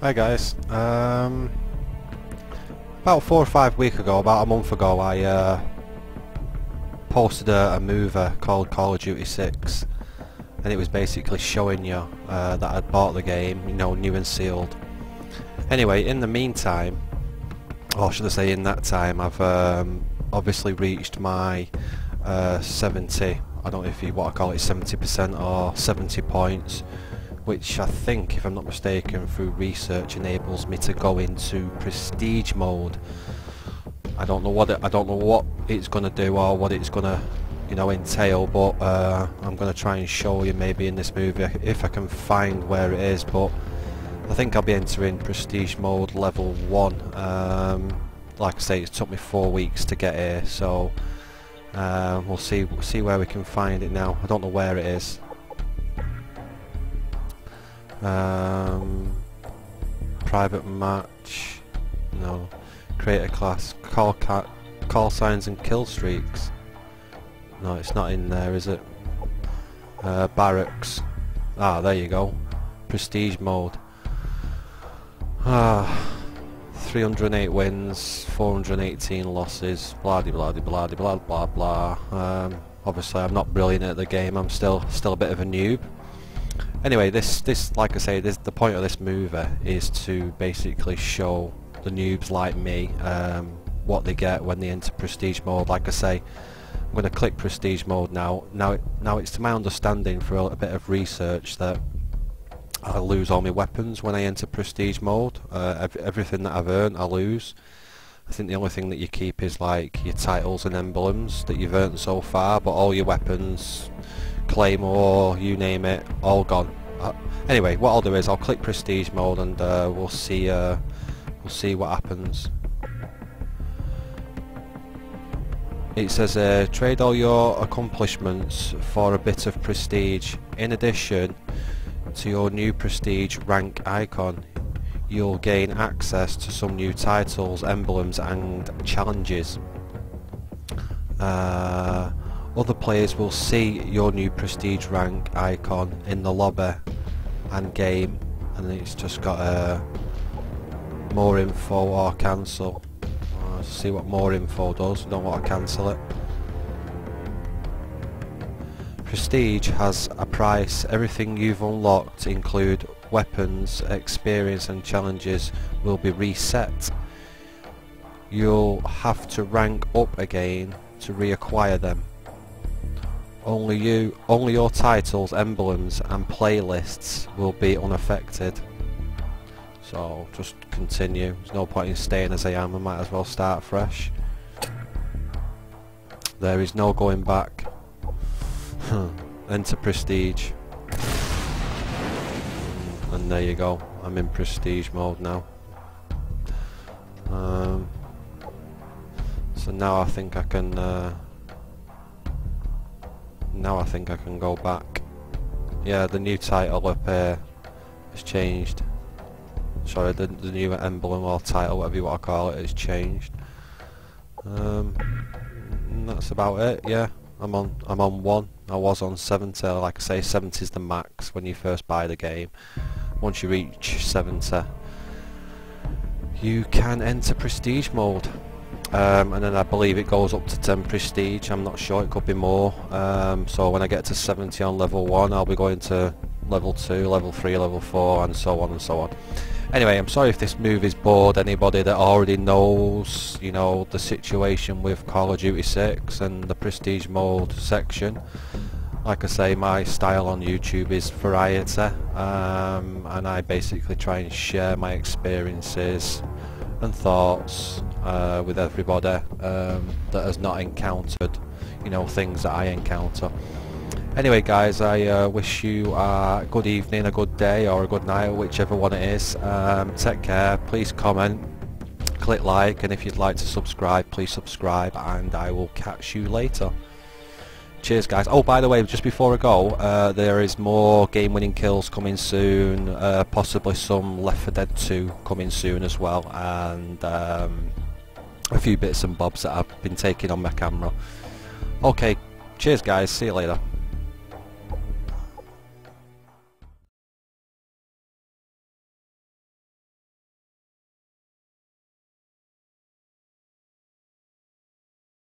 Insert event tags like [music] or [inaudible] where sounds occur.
Hi guys. Um, about four or five weeks ago, about a month ago, I uh, posted a, a mover called Call of Duty 6 and it was basically showing you uh, that I'd bought the game, you know, new and sealed. Anyway, in the meantime, or should I say in that time, I've um, obviously reached my uh, 70, I don't know if you want to call it 70% or 70 points which I think, if I'm not mistaken, through research enables me to go into prestige mode. I don't know what it, I don't know what it's going to do or what it's going to, you know, entail, but uh, I'm going to try and show you maybe in this movie if I can find where it is. But I think I'll be entering prestige mode level one. Um, like I say, it took me four weeks to get here, so uh, we'll see see where we can find it now. I don't know where it is. Um, private match. No. Create a class. Call cat. Call signs and kill streaks. No, it's not in there, is it? Uh, barracks. Ah, there you go. Prestige mode. Ah. 308 wins, 418 losses, blah blah blah blah blah blah blah. Um, obviously, I'm not brilliant at the game. I'm still still a bit of a noob. Anyway, this, this, like I say, this, the point of this mover is to basically show the noobs like me um, what they get when they enter prestige mode. Like I say, I'm going to click prestige mode now. Now, now it's to my understanding for a, a, bit of research that I lose all my weapons when I enter prestige mode. Uh, ev everything that I've earned, I lose. I think the only thing that you keep is like your titles and emblems that you've earned so far, but all your weapons, Claymore, you name it, all gone. Uh, anyway, what I'll do is I'll click Prestige mode and uh, we'll see uh, we'll see what happens. It says uh, trade all your accomplishments for a bit of prestige. In addition to your new prestige rank icon, you'll gain access to some new titles, emblems and challenges. Uh, other players will see your new prestige rank icon in the lobby and game and it's just got a uh, more info or cancel. See what more info does, don't want to cancel it. Prestige has a price. Everything you've unlocked include weapons, experience and challenges will be reset. You'll have to rank up again to reacquire them. Only you, only your titles, emblems and playlists will be unaffected. So just continue. There's no point in staying as I am. I might as well start fresh. There is no going back. [laughs] Enter prestige. And there you go. I'm in prestige mode now. Um, so now I think I can uh, now I think I can go back. Yeah, the new title up here has changed. Sorry, the, the new emblem or title, whatever you want to call it, has changed. Um, that's about it. Yeah, I'm on. I'm on one. I was on 70. Like I say, 70 is the max when you first buy the game. Once you reach 70, you can enter prestige mode um, and then I believe it goes up to 10 prestige. I'm not sure it could be more. Um, so when I get to 70 on level 1 I'll be going to level 2, level 3, level 4 and so on and so on. Anyway I'm sorry if this move is bored anybody that already knows you know the situation with Call of Duty 6 and the prestige mode section. Like I say my style on YouTube is variety. Um, and I basically try and share my experiences and thoughts uh, with everybody um, that has not encountered you know things that I encounter. Anyway guys I uh, wish you a good evening a good day or a good night whichever one it is. Um, take care. Please comment click like and if you'd like to subscribe please subscribe and I will catch you later Cheers guys. Oh by the way, just before I go, uh, there is more game winning kills coming soon, uh, possibly some Left 4 Dead 2 coming soon as well, and um, a few bits and bobs that I've been taking on my camera. Okay, cheers guys, see you later.